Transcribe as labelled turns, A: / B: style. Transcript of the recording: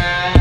A: Yeah.